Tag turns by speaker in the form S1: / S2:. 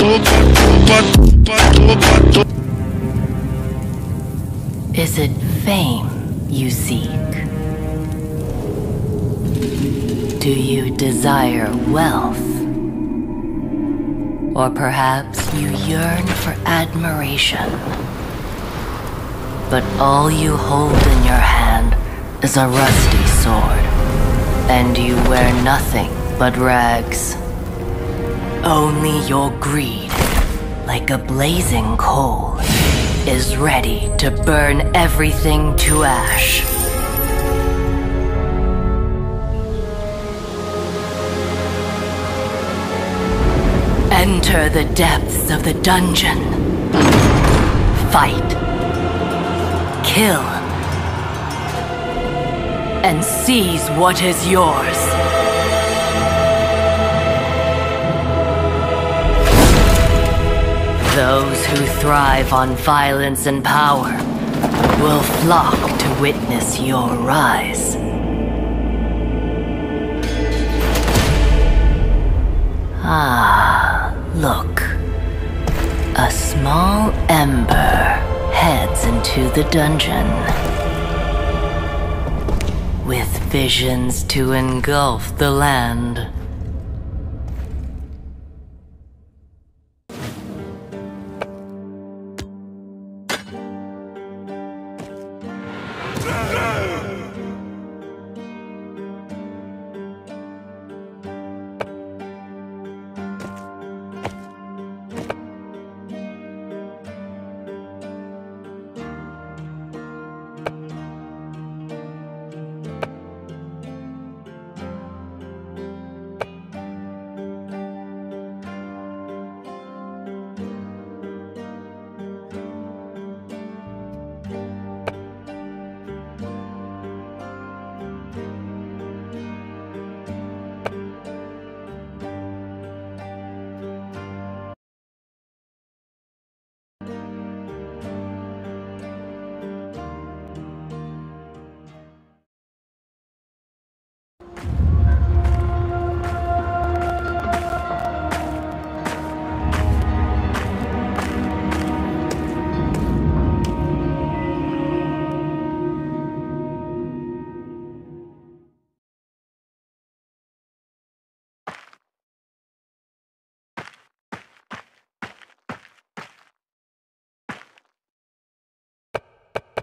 S1: Is it fame you seek? Do you desire wealth? Or perhaps you yearn for admiration? But all you hold in your hand is a rusty sword, and you wear nothing but rags. Only your greed, like a blazing coal, is ready to burn everything to ash. Enter the depths of the dungeon. Fight. Kill. And seize what is yours. Those who thrive on violence and power will flock to witness your rise. Ah, look. A small ember heads into the dungeon. With visions to engulf the land. you